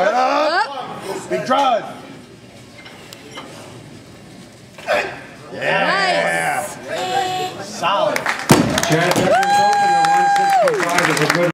Wait up. up. Big drive. Yeah. Nice. Solid. Chad opener, 165 is a good